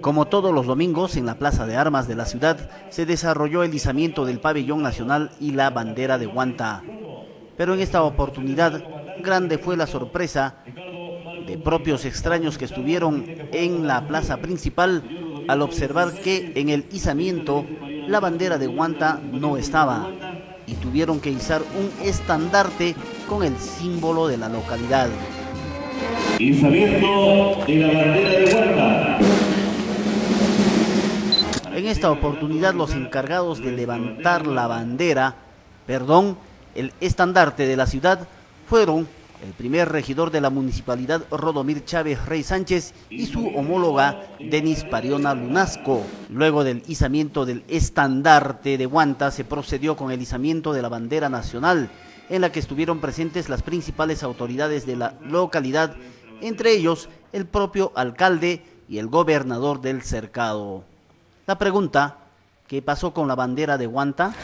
Como todos los domingos, en la Plaza de Armas de la ciudad se desarrolló el izamiento del pabellón nacional y la bandera de Huanta. Pero en esta oportunidad, grande fue la sorpresa de propios extraños que estuvieron en la plaza principal al observar que en el izamiento la bandera de Huanta no estaba y tuvieron que izar un estandarte con el símbolo de la localidad. Izamiento de la bandera esta oportunidad los encargados de levantar la bandera, perdón, el estandarte de la ciudad fueron el primer regidor de la municipalidad Rodomir Chávez Rey Sánchez y su homóloga Denis Pariona Lunasco. Luego del izamiento del estandarte de Huanta se procedió con el izamiento de la bandera nacional, en la que estuvieron presentes las principales autoridades de la localidad, entre ellos el propio alcalde y el gobernador del cercado. La pregunta, ¿qué pasó con la bandera de bandera